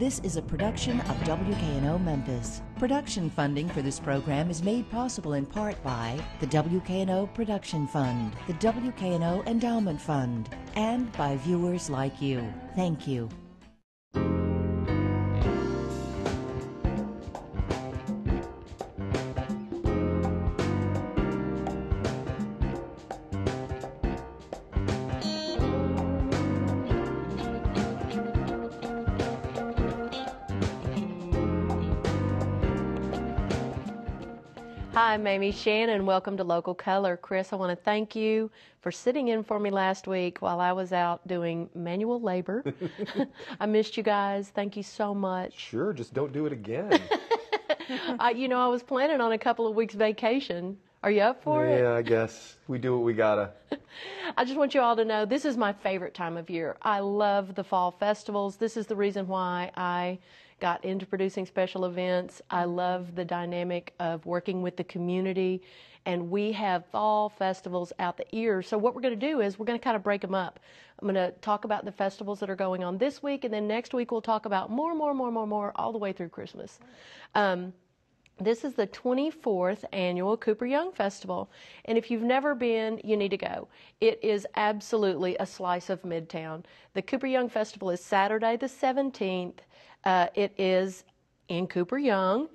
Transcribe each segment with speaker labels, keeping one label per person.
Speaker 1: This is a production of WKNO Memphis. Production funding for this program is made possible in part by the WKNO Production Fund, the WKNO Endowment Fund, and by viewers like you. Thank you.
Speaker 2: I'm Mamie Shannon. Welcome to Local Color. Chris, I want to thank you for sitting in for me last week while I was out doing manual labor. I missed you guys. Thank you so much.
Speaker 3: Sure, just don't do it again.
Speaker 2: I, you know, I was planning on a couple of weeks vacation. Are you up for it?
Speaker 3: yeah, I guess we do what we gotta.
Speaker 2: I just want you all to know this is my favorite time of year. I love the fall festivals. This is the reason why I got into producing special events. I love the dynamic of working with the community, and we have fall festivals out the ears. So, what we're going to do is we're going to kind of break them up. I'm going to talk about the festivals that are going on this week, and then next week we'll talk about more, more, more, more, more, all the way through Christmas. Um, this is the 24th annual Cooper Young Festival. And if you've never been, you need to go. It is absolutely a slice of Midtown. The Cooper Young Festival is Saturday the 17th. Uh, it is in Cooper Young.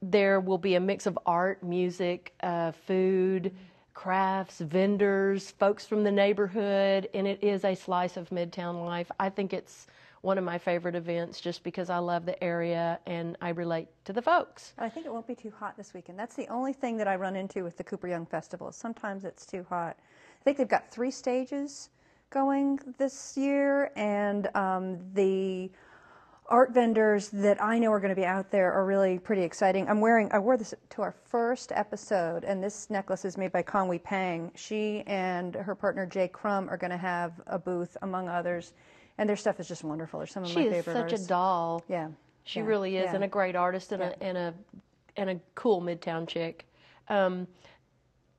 Speaker 2: There will be a mix of art, music, uh, food, crafts, vendors, folks from the neighborhood, and it is a slice of Midtown life. I think it's one of my favorite events just because I love the area and I relate to the folks.
Speaker 4: I think it won't be too hot this weekend. That's the only thing that I run into with the Cooper Young Festival. Sometimes it's too hot. I think they've got three stages going this year, and um, the art vendors that I know are going to be out there are really pretty exciting. I'm wearing, I wore this to our first episode, and this necklace is made by Kongwei Pang. She and her partner Jay Crum are going to have a booth, among others, and their stuff is just wonderful. They're some of
Speaker 2: She
Speaker 4: my
Speaker 2: is
Speaker 4: favorite
Speaker 2: such
Speaker 4: artists.
Speaker 2: a doll.
Speaker 4: Yeah.
Speaker 2: She
Speaker 4: yeah,
Speaker 2: really is,
Speaker 4: yeah.
Speaker 2: and a great artist and,
Speaker 4: Yeah.
Speaker 2: a and a and a cool midtown chick. Um,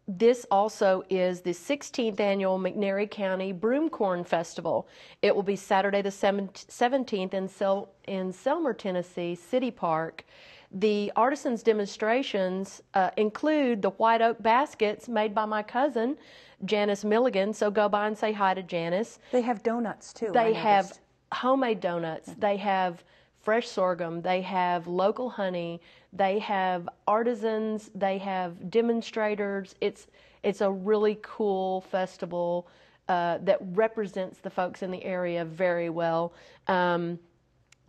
Speaker 2: this also is the 16th annual McNairy County Broomcorn Festival. It will be Saturday the 17th in, Sel- in Selmer, Tennessee, City Park. The artisans' demonstrations uh, include the white oak baskets made by my cousin, Janice Milligan. So go by and say hi to Janice.
Speaker 4: They have donuts too.
Speaker 2: They have homemade donuts. They have fresh sorghum. They have local honey. They have artisans. They have demonstrators. It's it's a really cool festival uh, that represents the folks in the area very well. Um,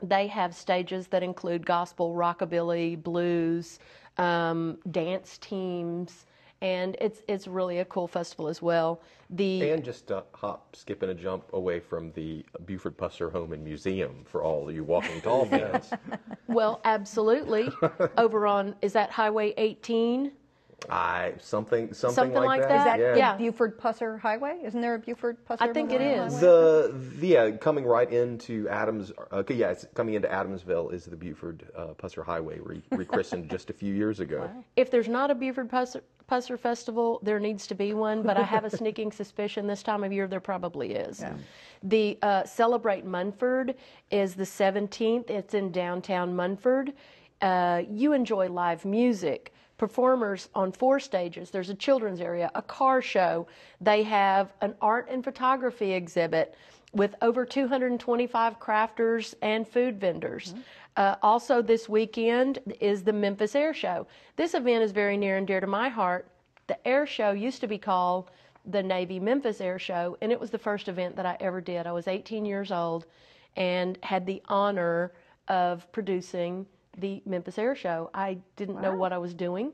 Speaker 2: they have stages that include gospel, rockabilly, blues, um, dance teams, and it's it's really a cool festival as well. The
Speaker 3: And just a hop, skip, and a jump away from the Buford Pusser Home and Museum for all you Walking Tall fans.
Speaker 2: Well, absolutely. Over on is that Highway 18?
Speaker 3: I something something,
Speaker 2: Something like
Speaker 3: that.
Speaker 2: that?
Speaker 4: Is that
Speaker 3: yeah.
Speaker 4: the
Speaker 2: Yeah.
Speaker 4: Buford Pusser Highway? Isn't there a Buford Pusser?
Speaker 2: I think it
Speaker 4: Memorial
Speaker 2: is.
Speaker 3: The, the yeah, coming right into Adams. Okay, yeah, it's coming into Adamsville is the Buford uh, Pusser Highway, re- rechristened just a few years ago.
Speaker 2: If there's not a Buford Pusser, Pusser Festival, there needs to be one, but I have a sneaking suspicion this time of year there probably is. The uh, Celebrate Munford is the 17th. It's in downtown Munford. Uh, you enjoy live music. Performers on four stages. There's a children's area, a car show. They have an art and photography exhibit with over 225 crafters and food vendors. Uh, also, this weekend is the Memphis Air Show. This event is very near and dear to my heart. The air show used to be called the Navy Memphis Air Show, and it was the first event that I ever did. I was 18 years old and had the honor of producing the Memphis Air Show. I didn't know what I was doing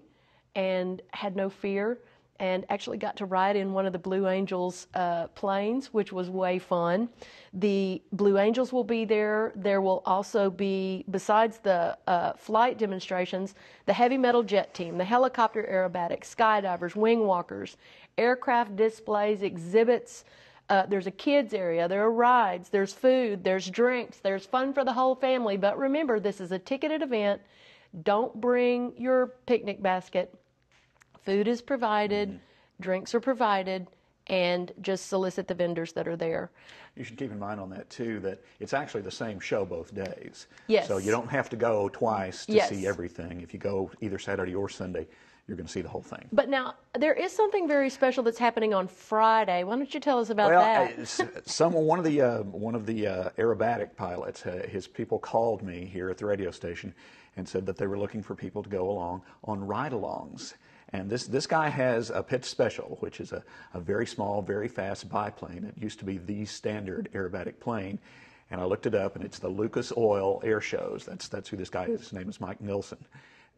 Speaker 2: and had no fear and actually got to ride in one of the Blue Angels uh, planes, which was way fun. The Blue Angels will be there. There will also be, besides the uh, flight demonstrations, the heavy metal jet team, the helicopter aerobatics, skydivers, wing walkers, aircraft displays, exhibits. Uh, there's a kids area, there are rides, there's food, there's drinks, there's fun for the whole family. But remember, this is a ticketed event. Don't bring your picnic basket. Food is provided, drinks are provided, and just solicit the vendors that are there.
Speaker 5: You should keep in mind on that too that it's actually the same show both days.
Speaker 2: Yes.
Speaker 5: So you don't have to go twice to
Speaker 2: Yes.
Speaker 5: see everything. If you go either Saturday or Sunday, you're going to see the whole thing.
Speaker 2: But now there is something very special that's happening on Friday. Why don't you tell us about
Speaker 5: well,
Speaker 2: that?
Speaker 5: s- someone, one of the uh, one of the uh, aerobatic pilots, uh, his people called me here at the radio station and said that they were looking for people to go along on ride-alongs. And this this guy has a Pitts Special, which is a, a very small, very fast biplane. It used to be the standard aerobatic plane. And I looked it up, and it's the Lucas Oil Air Shows. That's that's who this guy is. His name is Mike Nilsson.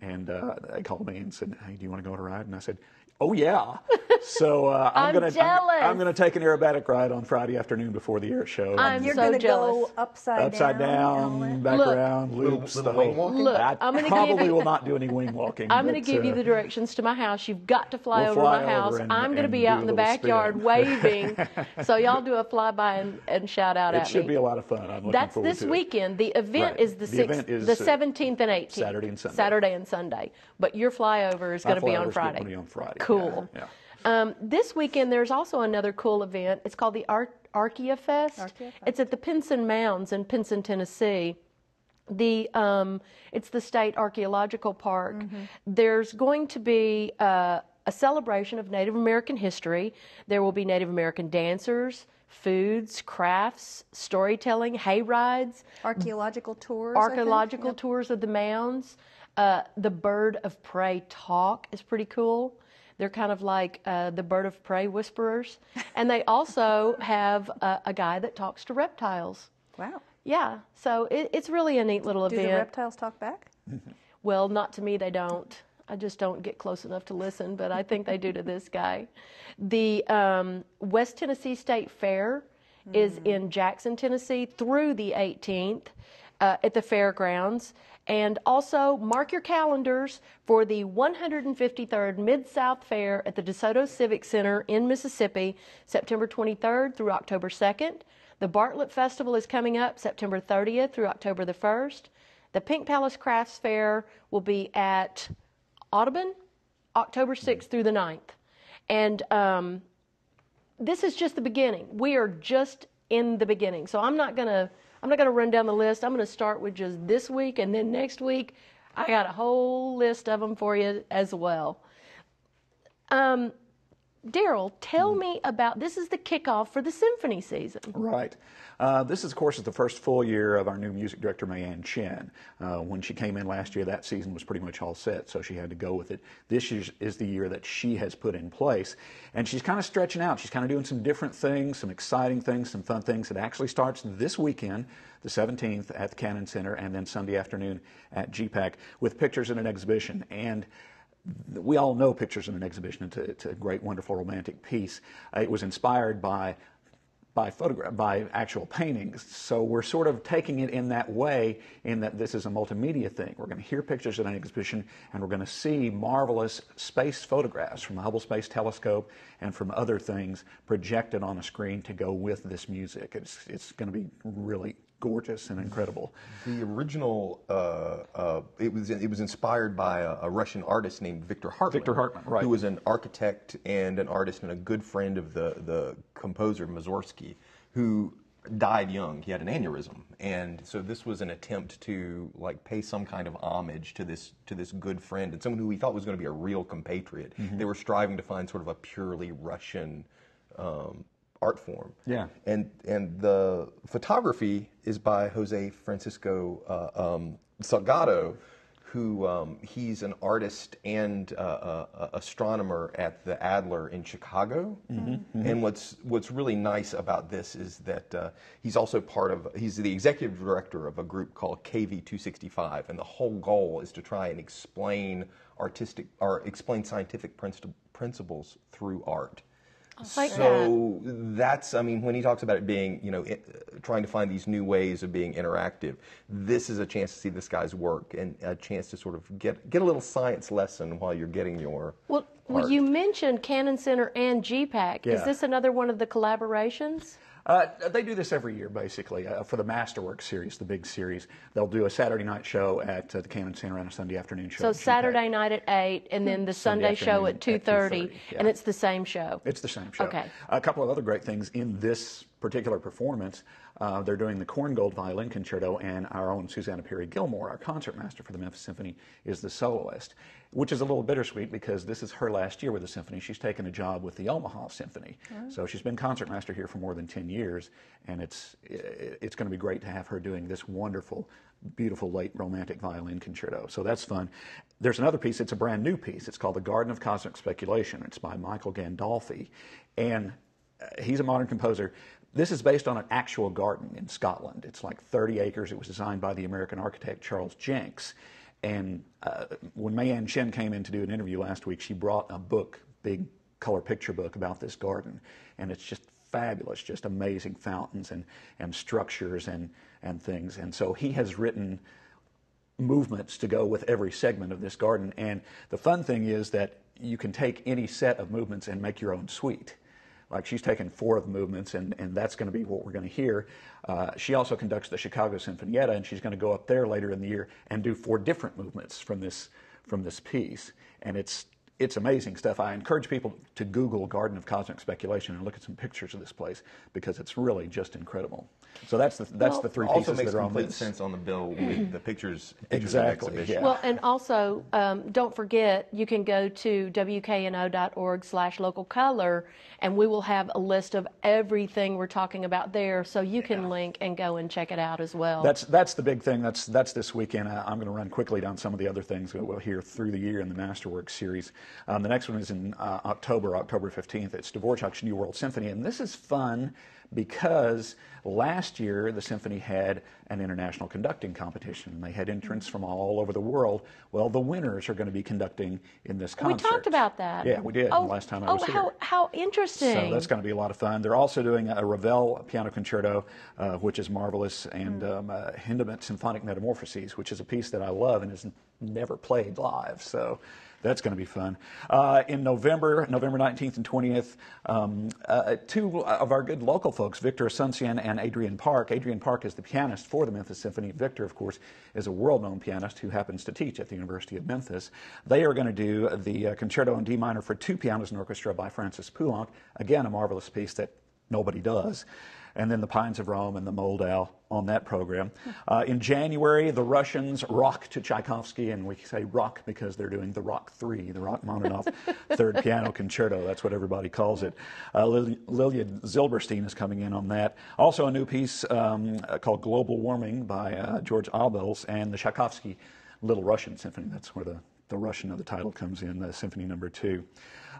Speaker 5: And uh, they called me and said, "Hey, do you want to go on a ride?" And I said, "Oh yeah." So uh, I'm,
Speaker 2: I'm
Speaker 5: gonna
Speaker 2: jealous.
Speaker 5: I'm, going to take an aerobatic ride on Friday afternoon before the air show.
Speaker 2: I'm
Speaker 4: You're
Speaker 2: so
Speaker 4: going to
Speaker 2: jealous.
Speaker 4: go upside,
Speaker 5: upside
Speaker 4: down.
Speaker 5: down, back
Speaker 2: Look.
Speaker 5: around, loops.
Speaker 3: little
Speaker 5: the whole-
Speaker 3: walking?
Speaker 2: Look,
Speaker 5: I
Speaker 2: I'm gonna give
Speaker 5: probably
Speaker 2: you-
Speaker 5: will not do any wing walking.
Speaker 2: I'm going to
Speaker 5: but,
Speaker 2: give you
Speaker 5: uh,
Speaker 2: the directions to my house. You've got to fly
Speaker 5: We'll
Speaker 2: over
Speaker 5: fly
Speaker 2: my house.
Speaker 5: and-
Speaker 2: I'm going to be out in the backyard
Speaker 5: spin.
Speaker 2: waving. so y'all do a flyby and, and shout out
Speaker 5: It
Speaker 2: at
Speaker 5: should be a lot of fun. I'm looking
Speaker 2: That's
Speaker 5: forward
Speaker 2: this
Speaker 5: to it.
Speaker 2: weekend. The event
Speaker 5: Right.
Speaker 2: is the
Speaker 5: The
Speaker 2: sixth,
Speaker 5: is,
Speaker 2: the
Speaker 5: uh,
Speaker 2: 17th and 18th.
Speaker 5: Saturday and Sunday.
Speaker 2: Saturday and Sunday. But your flyover is going to be on Friday.
Speaker 5: be on Friday,
Speaker 2: Cool.
Speaker 5: yeah,
Speaker 2: Um, this weekend, there's also another cool event. It's called the Ar- Archaeofest.
Speaker 4: Archaea Fest.
Speaker 2: It's at the Pinson Mounds in Pinson, Tennessee. The um, it's the state archaeological park.
Speaker 4: Mm-hmm.
Speaker 2: There's going to be uh, a celebration of Native American history. There will be Native American dancers, foods, crafts, storytelling, hay rides,
Speaker 4: Archaeological tours.
Speaker 2: Archaeological
Speaker 4: Yep.
Speaker 2: tours of the mounds. Uh, the bird of prey talk is pretty cool. They're kind of like uh, the bird of prey whisperers. And they also have a, a guy that talks to reptiles.
Speaker 4: Wow.
Speaker 2: Yeah, so it, it's really a neat little
Speaker 4: Do
Speaker 2: event.
Speaker 4: the reptiles talk back?
Speaker 2: Well, not to me, they don't. I just don't get close enough to listen, but I think they do to this guy. The um, West Tennessee State Fair is in Jackson, Tennessee through the 18th uh, at the fairgrounds. And also mark your calendars for the 153rd Mid South Fair at the DeSoto Civic Center in Mississippi, September 23rd through October 2nd. The Bartlett Festival is coming up September 30th through October the 1st. The Pink Palace Crafts Fair will be at Audubon, October 6th through the 9th. And um, this is just the beginning. We are just in the beginning. So I'm not gonna I'm not gonna run down the list. I'm gonna start with just this week, and then next week I got a whole list of them for you as well. Um, Darel, tell me about this. Is the kickoff for the symphony season?
Speaker 5: Right. Uh, this is, of course, is the first full year of our new music director, Mei-Ann Chen. Uh, when she came in last year, that season was pretty much all set, so she had to go with it. This year is the year that she has put in place, and she's kind of stretching out. She's kind of doing some different things, some exciting things, some fun things. It actually starts this weekend, the 17th, at the Cannon Center, and then Sunday afternoon at GPAC with pictures and an exhibition. And we all know pictures in an exhibition. It's a, it's a great, wonderful, romantic piece. Uh, it was inspired by by photograph by actual paintings. So we're sort of taking it in that way, in that this is a multimedia thing. We're going to hear pictures at an exhibition, and we're going to see marvelous space photographs from the Hubble Space Telescope and from other things projected on a screen to go with this music. It's it's going to be really gorgeous and incredible.
Speaker 3: The original, uh, uh, it was it was inspired by a, a Russian artist named Victor Hartman.
Speaker 5: Victor Hartman, right.
Speaker 3: Who was an architect and an artist and a good friend of the the composer Mussorgsky, who died young. He had an aneurysm, and so this was an attempt to like pay some kind of homage to this to this good friend and someone who we thought was going to be a real compatriot.
Speaker 5: Mm-hmm.
Speaker 3: They were striving to find sort of a purely Russian. Um, art form
Speaker 5: Yeah.
Speaker 3: and and the photography is by Jose Francisco uh, um, Salgado, who um, he's an artist and uh, uh, astronomer at the Adler in Chicago. And what's what's really nice about this is that uh, he's also part of he's the executive director of a group called KV265, and the whole goal is to try and explain artistic or explain scientific princi- principles through art.
Speaker 2: Like
Speaker 3: so that's, I mean, when he talks about it being, you know, it, trying to find these new ways of being interactive, this is a chance to see this guy's work and a chance to sort of get get a little science lesson while you're getting your.
Speaker 2: Well, well you mentioned Cannon Center and GPAC. Is this another one of the collaborations?
Speaker 5: Uh, they do this every year, basically, uh, for the Masterworks series, the big series. They'll do a Saturday night show at uh, the Cannon Center and a Sunday afternoon show.
Speaker 2: So
Speaker 5: at
Speaker 2: Saturday night at eight, and then the Sunday, show at two
Speaker 5: at
Speaker 2: thirty,
Speaker 5: 2:30, yeah.
Speaker 2: and it's the same show.
Speaker 5: It's the same show.
Speaker 2: Okay.
Speaker 5: A couple of other great things in this particular performance. Uh, they're doing the Korngold Violin Concerto, and our own Susanna Perry Gilmore, our concertmaster for the Memphis Symphony, is the soloist, which is a little bittersweet because this is her last year with the symphony. She's taken a job with the Omaha Symphony, so she's been concertmaster here for more than 10 years, and it's it's going to be great to have her doing this wonderful, beautiful late romantic violin concerto. So that's fun. There's another piece. It's a brand new piece. It's called The Garden of Cosmic Speculation. It's by Michael Gandolfi, and uh, he's a modern composer. This is based on an actual garden in Scotland. It's like 30 acres. It was designed by the American architect Charles Jencks. And uh, when Mei-Ann Chen came in to do an interview last week, she brought a book, big color picture book about this garden. And it's just fabulous, just amazing fountains and, and structures and, and things. And so he has written movements to go with every segment of this garden. And the fun thing is that you can take any set of movements and make your own suite. Like she's taken four of the movements, and, and that's going to be what we're going to hear. Uh, she also conducts the Chicago Sinfonietta, and she's going to go up there later in the year and do four different movements from this from this piece. And it's it's amazing stuff. I encourage people to Google Garden of Cosmic Speculation and look at some pictures of this place because it's really just incredible. So that's the that's
Speaker 2: Well-
Speaker 5: the three
Speaker 3: Also
Speaker 5: pieces
Speaker 3: makes
Speaker 5: that are on
Speaker 3: complete
Speaker 5: this.
Speaker 3: sense on the bill with the pictures, pictures
Speaker 5: Exactly,
Speaker 3: of
Speaker 5: yeah.
Speaker 2: Well, and also, um, don't forget, you can go to wkno.org slash local color, and we will have a list of everything we're talking about there, so you can link and go and check it out as well.
Speaker 5: That's that's the big thing. That's that's this weekend. Uh, I'm going to run quickly down some of the other things that we'll hear through the year in the Masterworks series. Um, the next one is in uh, October, October 15th. It's Dvorak's New World Symphony, and this is fun because last year the symphony had an international conducting competition. They had entrants from all over the world. Well, the winners are going to be conducting in this concert.
Speaker 2: we talked about that.
Speaker 5: Yeah, we did
Speaker 2: Oh,
Speaker 5: the last time I
Speaker 2: oh,
Speaker 5: was here.
Speaker 2: how, how interesting.
Speaker 5: So that's going to be a lot of fun. They're also doing a Ravel piano concerto, uh, which is marvelous, and um, uh, Hindemith Symphonic Metamorphoses, which is a piece that I love and is never played live. So that's going to be fun. Uh, in November, November 19th and 20th, um, uh, two of our good local folks, Victor Asuncion and Adrian Park. Adrian Park is the pianist for the Memphis Symphony. Victor, of course, is a world known pianist who happens to teach at the University of Memphis. They are going to do the uh, concerto in D minor for two pianos and orchestra by Francis Poulenc. Again, a marvelous piece that nobody does. And then the Pines of Rome and the Moldau on that program. Uh, in January, the Russians rock to Tchaikovsky, and we say rock because they're doing the Rock 3, the Rachmaninoff Third Piano Concerto. That's what everybody calls it. Uh, Lil- Lilia Zilberstein is coming in on that. Also, a new piece um, called Global Warming by uh, George Abels and the Tchaikovsky Little Russian Symphony. That's where the, the Russian of the title comes in, uh, Symphony Number Two.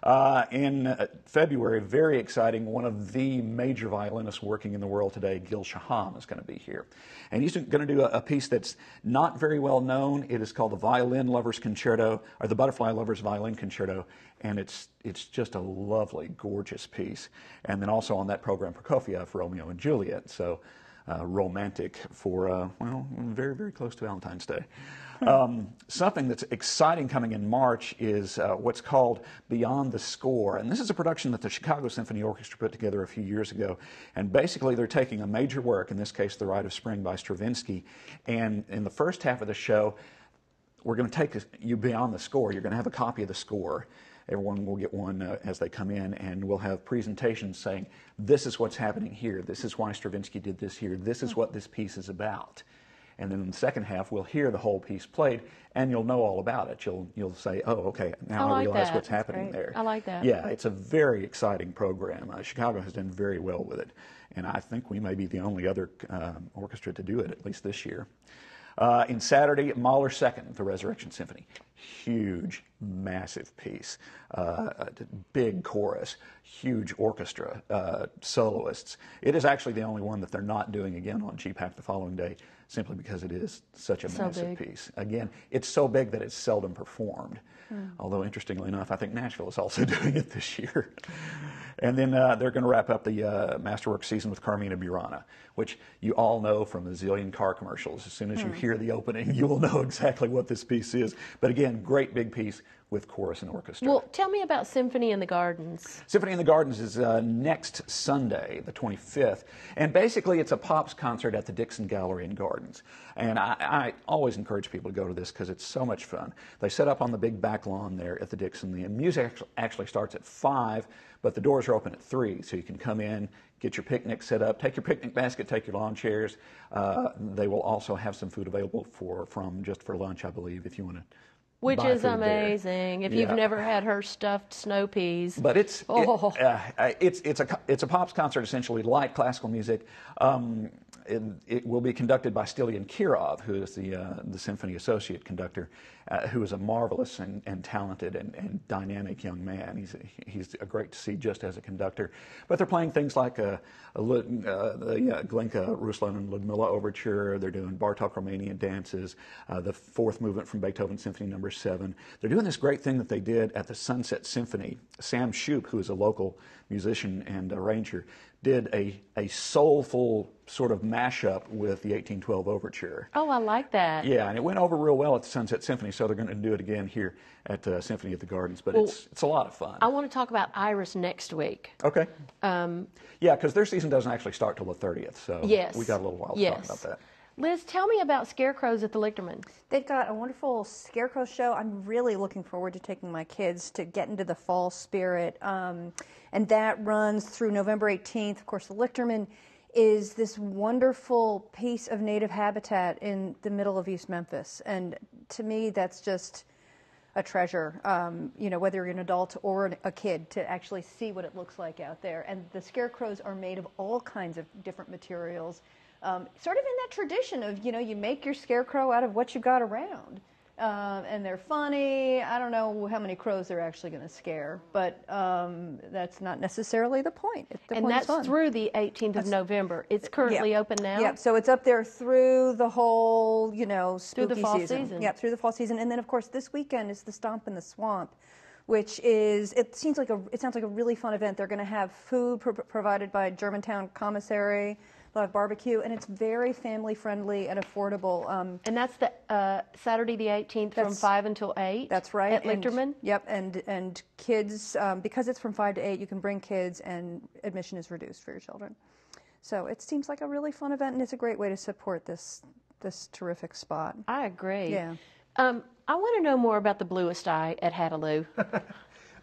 Speaker 5: Uh, in uh, February, very exciting, one of the major violinists working in the world today, Gil Shaham, is going to be here. And he's going to do a, a piece that's not very well known. It is called the Violin Lovers Concerto, or the Butterfly Lovers Violin Concerto, and it's, it's just a lovely, gorgeous piece. And then also on that program, Prokofiev, Romeo and Juliet. So uh, romantic for, uh, well, very, very close to Valentine's Day. Um, something that's exciting coming in March is uh, what's called Beyond the Score. And this is a production that the Chicago Symphony Orchestra put together a few years ago. And basically, they're taking a major work, in this case, The Rite of Spring by Stravinsky. And in the first half of the show, we're going to take you beyond the score. You're going to have a copy of the score. Everyone will get one uh, as they come in, and we'll have presentations saying, This is what's happening here. This is why Stravinsky did this here. This is what this piece is about. And then in the second half, we'll hear the whole piece played, and you'll know all about it. You'll you'll say, "Oh, okay, now
Speaker 2: I
Speaker 5: I, realize
Speaker 2: that.
Speaker 5: what's
Speaker 2: That's
Speaker 5: happening
Speaker 4: great.
Speaker 5: there."
Speaker 2: I like that.
Speaker 5: Yeah, it's a very exciting program. Uh, Chicago has done very well with it, and I think we may be the only other um, orchestra to do it, at least this year. Uh, in Saturday, Mahler Second, the Resurrection Symphony. Huge, massive piece. Uh, big chorus, huge orchestra, uh, soloists. It is actually the only one that they're not doing again on GPAC the following day. Simply because it is such a
Speaker 2: So
Speaker 5: massive
Speaker 2: big.
Speaker 5: piece. Again, it's so big that it's seldom performed. Although, interestingly enough, I think Nashville is also doing it this year. and then uh, they're going to wrap up the uh, Masterworks season with Carmina Burana, which you all know from the zillion car commercials. As soon as you hear the opening, you will know exactly what this piece is. But again, great big piece with chorus and orchestra.
Speaker 2: Well, tell me about Symphony in the Gardens.
Speaker 5: Symphony in the Gardens is uh, next Sunday, the 25th, and basically it's a pops concert at the Dixon Gallery and Gardens. And I, I always encourage people to go to this because it's so much fun. They set up on the big back lawn there at the Dixon. The music actually starts at five, but the doors are open at three, so you can come in, get your picnic set up, take your picnic basket, take your lawn chairs. Uh, they will also have some food available for from just for lunch, I believe, if you want to.
Speaker 2: Which
Speaker 5: buy
Speaker 2: is
Speaker 5: food there.
Speaker 2: amazing. If
Speaker 5: Yeah.
Speaker 2: you've never had her stuffed snow peas.
Speaker 5: But it's
Speaker 2: Oh.
Speaker 5: uh, uh, it's it's a it's a pops concert essentially, like classical music. Um, it, it will be conducted by Stilian Kirov, who is the uh, the symphony associate conductor, uh, who is a marvelous and, and talented and, and dynamic young man. He's he's a great to see just as a conductor. But they're playing things like uh, uh, the uh, Glinka, Ruslan and Ludmilla overture. They're doing Bartok Romanian dances, uh, the fourth movement from Beethoven Symphony Number Seven. They're doing this great thing that they did at the Sunset Symphony. Sam Shoup, who is a local musician and arranger, did a, a soulful sort of mashup with the 1812 overture.
Speaker 2: oh, I like that.
Speaker 5: Yeah, and it went over real well at the Sunset Symphony, so they're going to do it again here at uh, Symphony at the Gardens. But it's it's a lot of fun.
Speaker 2: I want to talk about Iris next week.
Speaker 5: Okay. yeah, because their season doesn't actually start till the 30th, so
Speaker 2: Yes.
Speaker 5: we got a little while to
Speaker 2: yes.
Speaker 5: talk about that.
Speaker 2: Liz, tell me about scarecrows at the Lichterman.
Speaker 4: They've got a wonderful scarecrow show. I'm really looking forward to taking my kids to get into the fall spirit. Um, and that runs through November 18th. Of course, the Lichterman is this wonderful piece of native habitat in the middle of East Memphis. And to me, that's just a treasure, um, you know, whether you're an adult or an- a kid, to actually see what it looks like out there. And the scarecrows are made of all kinds of different materials, um, sort of in that tradition of, you know, you make your scarecrow out of what you got around. Um, and they're funny. I don't know how many crows they're actually going to scare, but um, that's not necessarily the point. The
Speaker 2: And that's
Speaker 4: fun.
Speaker 2: through the 18th of November. It's currently
Speaker 4: Yep.
Speaker 2: open now.
Speaker 4: Yep. So it's up there through the whole, you know,
Speaker 2: Through
Speaker 4: spooky
Speaker 2: the fall season.
Speaker 4: Yep, through the fall season, and then of course this weekend is the Stomp in the Swamp, which is it seems like a it sounds like a really fun event. They're going to have food pro- provided by Germantown Commissary, they'll have barbecue, and it's very family friendly and affordable. Um,
Speaker 2: And that's the uh, Saturday the 18th from 5 until 8.
Speaker 4: That's right.
Speaker 2: At
Speaker 4: and-
Speaker 2: Lichterman.
Speaker 4: Yep, and and kids um, because it's from five to eight, you can bring kids, and admission is reduced for your children. So it seems like a really fun event, and it's a great way to support this this terrific spot.
Speaker 2: I agree.
Speaker 4: Yeah.
Speaker 2: Um, I want to know more about the bluest eye at Hattiloo.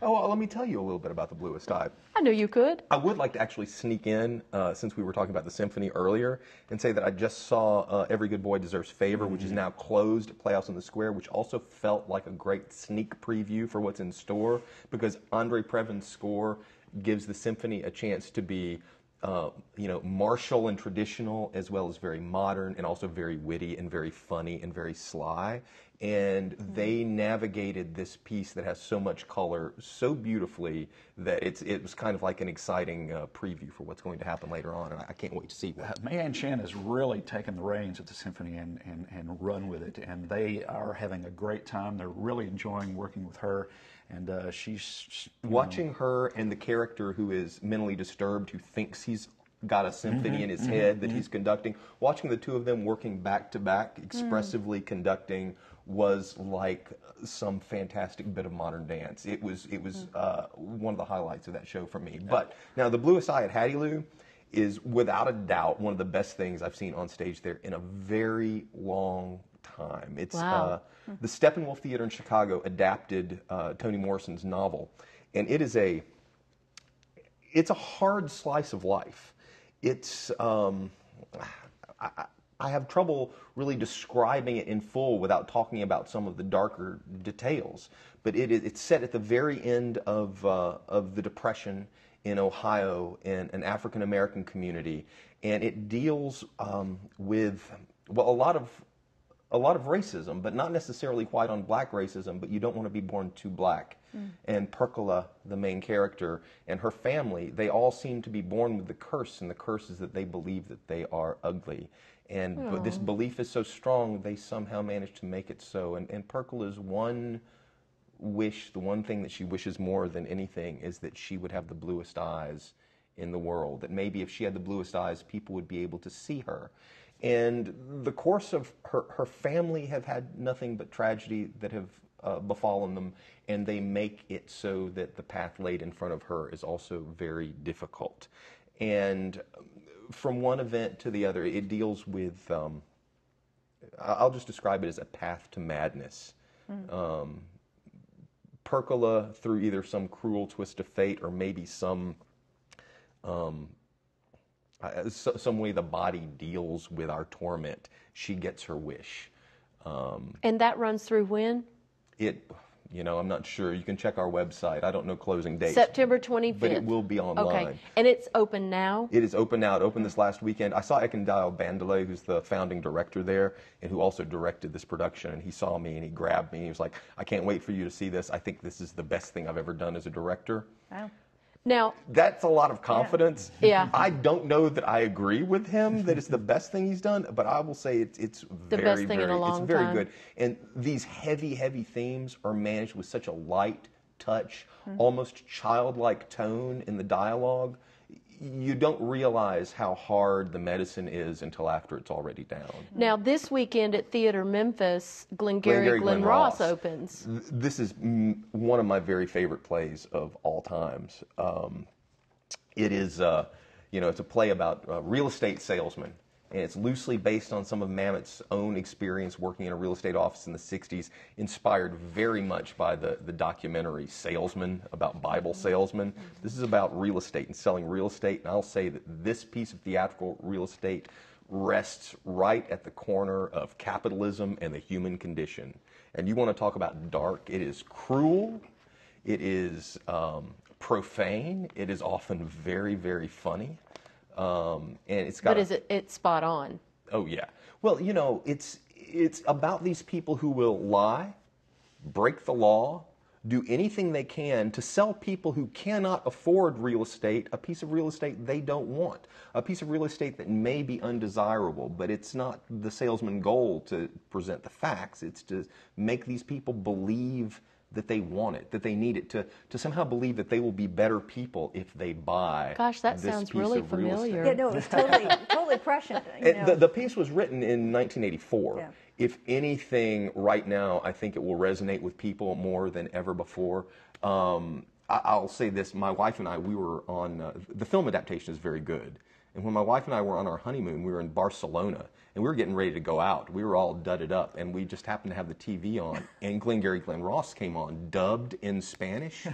Speaker 3: Oh, well, let me tell you a little bit about the Bluest Eye.
Speaker 2: I knew you could.
Speaker 3: I would like to actually sneak in, uh, since we were talking about the symphony earlier, and say that I just saw uh, Every Good Boy Deserves Favor, which is now closed at Playhouse on the Square, which also felt like a great sneak preview for what's in store because Andre Previn's score gives the symphony a chance to be. Uh, you know, martial and traditional, as well as very modern, and also very witty and very funny and very sly. And they navigated this piece that has so much color so beautifully that it's it was kind of like an exciting uh, preview for what's going to happen later on, and I, I can't wait to see what.
Speaker 5: Mei-Ann Chen has really taken the reins of the symphony and, and, and run with it, and they are having a great time. They're really enjoying working with her, and uh, she's you know,
Speaker 3: Watching her and the character who is mentally disturbed, who thinks he's got a symphony mm-hmm, in his mm-hmm, head that mm-hmm. he's conducting, watching the two of them working back to back, mm. expressively conducting, was like some fantastic bit of modern dance. It was it was mm. uh, one of the highlights of that show for me. But now the Bluest Eye at Hattiloo is without a doubt one of the best things I've seen on stage there in a very long time. It's
Speaker 2: Wow.
Speaker 3: uh, the Steppenwolf Theater in Chicago adapted uh, Toni Morrison's novel, and it is a it's a hard slice of life. It's um, I, I- I have trouble really describing it in full without talking about some of the darker details. But it, is- it's set at the very end of uh, of the Depression in Ohio in an African American community, and it deals um, with well a lot of a lot of racism, but not necessarily white on black racism, but you don't want to be born too black. Mm. And Pecola, the main character, and her family, they all seem to be born with the curse, and the curse is that they believe that they are ugly. And but this belief is so strong, they somehow manage to make it so. And, and Pecola's one wish, the one thing that she wishes more than anything, is that she would have the bluest eyes in the world. That maybe if she had the bluest eyes, people would be able to see her. And the course of her, her family have had nothing but tragedy that have uh, befallen them, and they make it so that the path laid in front of her is also very difficult. And from one event to the other, it deals with, um, I'll just describe it as a path to madness. Um, Pecola, through either some cruel twist of fate or maybe some um, uh, so, some way the body deals with our torment, she gets her wish. Um,
Speaker 2: And that runs through when?
Speaker 3: it, you know, I'm not sure. You can check our website. I don't know closing dates.
Speaker 2: September 25th.
Speaker 3: But it will be online.
Speaker 2: Okay. And it's open now?
Speaker 3: It is open now. It opened this last weekend. I saw Ekundayo Bandele, who's the founding director there, and who also directed this production. And he saw me and he grabbed me. He was like, "I can't wait for you to see this. I think this is the best thing I've ever done as a director."
Speaker 4: Wow.
Speaker 2: Now,
Speaker 3: That's a lot of confidence.
Speaker 2: Yeah.
Speaker 3: I don't know that I agree with him that it's the best thing he's done, but I will say it's it's
Speaker 2: The
Speaker 3: very
Speaker 2: best thing in
Speaker 3: very
Speaker 2: a long
Speaker 3: it's very
Speaker 2: time.
Speaker 3: good. And these heavy heavy themes are managed with such a light touch,
Speaker 2: Hmm.
Speaker 3: almost childlike tone in the dialogue. You don't realize how hard the medicine is until after it's already down.
Speaker 2: now this weekend at Theater Memphis, Glengarry
Speaker 3: Glengarry
Speaker 2: Glen
Speaker 3: Glen
Speaker 2: Ross
Speaker 3: Ross.
Speaker 2: opens.
Speaker 3: Th- This is one of my very favorite plays of all times. Um, it is, uh, you know, it's a play about uh, real estate salesmen, and it's loosely based on some of Mamet's own experience working in a real estate office in the '60s, inspired very much by the the documentary Salesman about Bible salesmen. This is about real estate and selling real estate, and I'll say that this piece of theatrical real estate rests right at the corner of capitalism and the human condition. And you want to talk about dark? It is cruel. It is um, profane. It is often very, very funny. Um, and it's got.
Speaker 2: But is it it's spot on?
Speaker 3: Oh yeah. Well, you know, it's it's about these people who will lie, break the law, do anything they can to sell people who cannot afford real estate a piece of real estate they don't want, a piece of real estate that may be undesirable, but it's not the salesman goal to present the facts. It's to make these people believe that they want it, that they need it, to, to somehow believe that they will be better people if they buy.
Speaker 2: Gosh, that
Speaker 3: this
Speaker 2: sounds
Speaker 3: piece
Speaker 2: really
Speaker 3: of real
Speaker 2: familiar.
Speaker 4: Yeah, no, it was totally, totally prescient. You know.
Speaker 3: the, the piece was written in 1984.
Speaker 4: Yeah.
Speaker 3: If anything, right now, I think it will resonate with people more than ever before. Um, I, I'll say this: my wife and I, we were on uh, the film adaptation is very good. And when my wife and I were on our honeymoon, we were in Barcelona, and we were getting ready to go out. We were all dudded up, and we just happened to have the TV on, and Glengarry Glen Ross came on, dubbed in Spanish,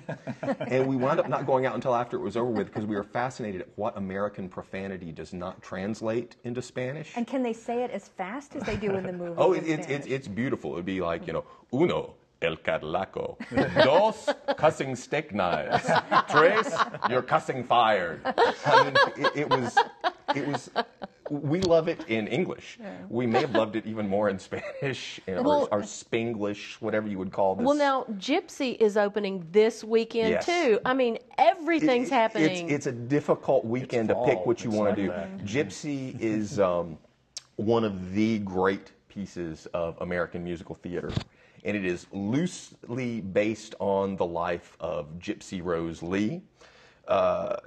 Speaker 3: and we wound up not going out until after it was over with because we were fascinated at what American profanity does not translate into Spanish.
Speaker 4: and can they say it as fast as they do in the movie?
Speaker 3: Oh,
Speaker 4: in
Speaker 3: it, it's, it's, it's beautiful. It would be like, you know, uno, el Cadillaco. Dos, cussing steak knives. Tres, you're cussing fired. I mean, it, it was, it was, we love it in English. We may have loved it even more in Spanish, or,
Speaker 2: Well-
Speaker 3: or Spanglish, whatever you would call this.
Speaker 2: Well, now Gypsy is opening this weekend
Speaker 3: Yes.
Speaker 2: too. I mean, everything's
Speaker 3: It-
Speaker 2: happening.
Speaker 3: It's, it's a difficult weekend to pick what you
Speaker 5: It's
Speaker 3: want
Speaker 5: like
Speaker 3: to do.
Speaker 5: that.
Speaker 3: Gypsy is um, one of the great pieces of American musical theater. And it is loosely based on the life of Gypsy Rose Lee. Uh,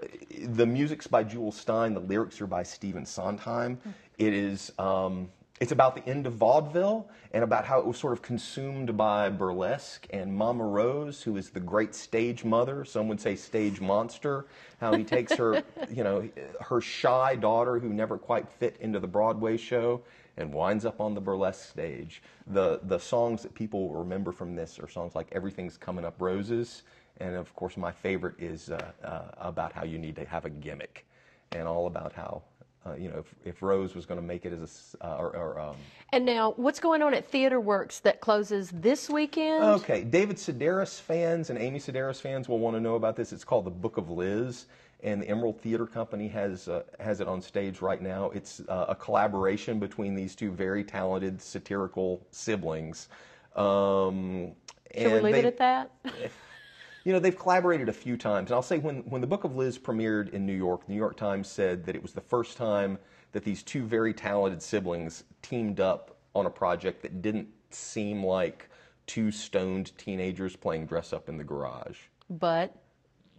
Speaker 3: the music's by Jule Styne. The lyrics are by Stephen Sondheim. It is. Um, it's about the end of vaudeville and about how it was sort of consumed by burlesque and Mama Rose, who is the great stage mother, some would say stage monster, how he takes her, you know, her shy daughter who never quite fit into the Broadway show and winds up on the burlesque stage. The the songs that people remember from this are songs like Everything's Coming Up Roses, and of course my favorite is uh, uh, about how you need to have a gimmick, and all about how. Uh, you know, if, if Rose was going to make it as a, uh, or, or um,
Speaker 2: and now, what's going on at Theater Works that closes this weekend?
Speaker 3: Okay, David Sedaris fans and Amy Sedaris fans will want to know about this. It's called The Book of Liz, and the Emerald Theater Company has uh, has it on stage right now. It's uh, a collaboration between these two very talented satirical siblings. Um,
Speaker 2: Should we leave
Speaker 3: they-
Speaker 2: it at that?
Speaker 3: you know, they've collaborated a few times. And I'll say when, when the Book of Liz premiered in New York, the New York Times said that it was the first time that these two very talented siblings teamed up on a project that didn't seem like two stoned teenagers playing dress up in the garage.
Speaker 2: But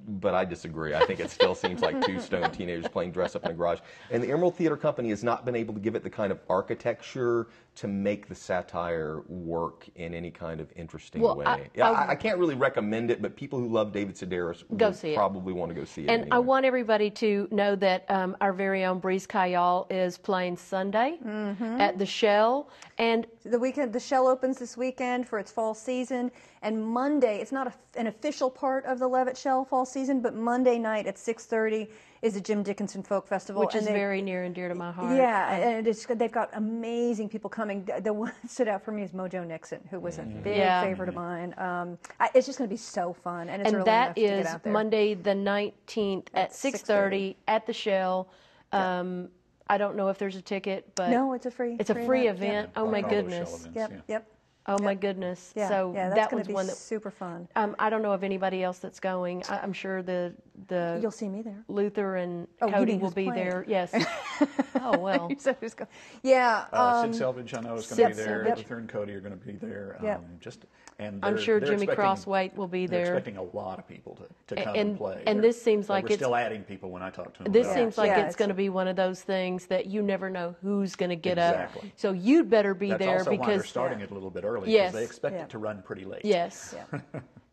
Speaker 3: But I disagree. I think it still seems like two stone teenagers playing dress up in a garage. And the Emerald Theater Company has not been able to give it the kind of architecture to make the satire work in any kind of interesting
Speaker 2: Well,
Speaker 3: way.
Speaker 2: I-
Speaker 3: yeah,
Speaker 2: I-
Speaker 3: I, I can't really recommend it, but people who love David Sedaris
Speaker 2: Go
Speaker 3: will
Speaker 2: see it.
Speaker 3: probably want to go see it.
Speaker 2: And I want everybody to know that um, our very own Breeze Cayolle is playing Sunday
Speaker 4: Mm-hmm.
Speaker 2: at the Shell, and
Speaker 4: The weekend, the shell opens this weekend for its fall season, and Monday. It's not a, an official part of the Levitt Shell fall season, but Monday night at 6:30 is the Jim Dickinson Folk Festival,
Speaker 2: which
Speaker 4: and
Speaker 2: is
Speaker 4: they-
Speaker 2: very near and dear to my heart.
Speaker 4: Yeah, and it's, they've got amazing people coming. The- The one that stood out for me is Mojo Nixon, who was a big
Speaker 2: Yeah.
Speaker 4: favorite of mine. Um, I, it's just going to be so fun, and it's
Speaker 2: and
Speaker 4: early
Speaker 2: that
Speaker 4: enough to get out there.
Speaker 2: Monday the 19th at
Speaker 4: At
Speaker 2: 6:30 at the Shell. Um, I don't know if there's a ticket, but
Speaker 4: No, it's a free.
Speaker 2: it's a free event. Oh my
Speaker 5: Like all those
Speaker 2: goodness.
Speaker 5: events,
Speaker 4: Yep,
Speaker 5: yeah.
Speaker 4: yep.
Speaker 2: Oh my goodness.
Speaker 4: Yeah,
Speaker 2: so
Speaker 4: yeah, that's
Speaker 2: that
Speaker 4: going to be
Speaker 2: one that
Speaker 4: super fun.
Speaker 2: um, I don't know of anybody else that's going. I, I'm sure the the
Speaker 4: You'll see me there.
Speaker 2: Luther and
Speaker 4: Oh,
Speaker 2: Cody will be
Speaker 4: playing.
Speaker 2: there. Yes. oh well.
Speaker 4: So who's go- Yeah,
Speaker 5: Uh,
Speaker 4: um,
Speaker 5: Sid Selvidge, I know, is going to be there.
Speaker 2: Selvidge.
Speaker 5: Luther and Cody are going to be there. Um,
Speaker 4: Yep.
Speaker 5: Just and
Speaker 2: I'm sure Jimmy Crosthwait will be there.
Speaker 5: They're expecting a lot of people to, to come
Speaker 2: and-
Speaker 5: and play.
Speaker 2: and
Speaker 5: They're-
Speaker 2: this seems
Speaker 5: they
Speaker 2: like
Speaker 5: were
Speaker 2: it's-
Speaker 5: still adding people when I talked to them.
Speaker 2: This seems
Speaker 5: it.
Speaker 2: like
Speaker 4: Yeah,
Speaker 2: it's
Speaker 4: it's-
Speaker 2: going to be one of those things that you never know who's going to get
Speaker 5: Exactly.
Speaker 2: up. So you'd better be
Speaker 5: That's
Speaker 2: there
Speaker 5: also why they're
Speaker 2: because
Speaker 5: starting it a little bit early because
Speaker 2: Yes.
Speaker 5: they expect
Speaker 4: Yeah.
Speaker 5: it to run pretty late.
Speaker 2: yes.
Speaker 4: yeah,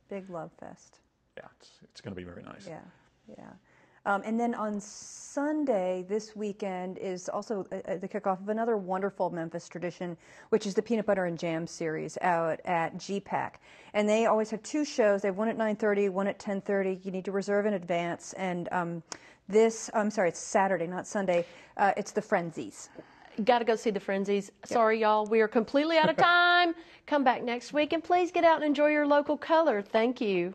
Speaker 4: big love fest.
Speaker 5: Yeah, it's, it's going to be very nice.
Speaker 4: Yeah, yeah. Um, and then on Sunday this weekend is also uh, uh, the kickoff of another wonderful Memphis tradition, which is the Peanut Butter and Jam series out at GPAC. And they always have two shows. They have one at 9:30, one at 10:30. You need to reserve in advance. And um, this, I'm sorry, it's Saturday, not Sunday. Uh, it's the Frenzies.
Speaker 2: Got to go see the Frenzies. Sorry, y'all. We are completely out of time. Come back next week and please get out and enjoy your local color. Thank you.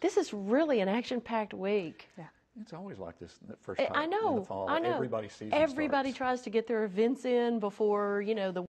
Speaker 2: This is really an action packed week.
Speaker 4: Yeah.
Speaker 5: It's always like this the first eh,
Speaker 2: I-
Speaker 5: time
Speaker 2: I
Speaker 5: in
Speaker 2: know.
Speaker 5: the fall.
Speaker 2: I know.
Speaker 5: Everybody sees
Speaker 2: Everybody tries to get their events in before, you know, the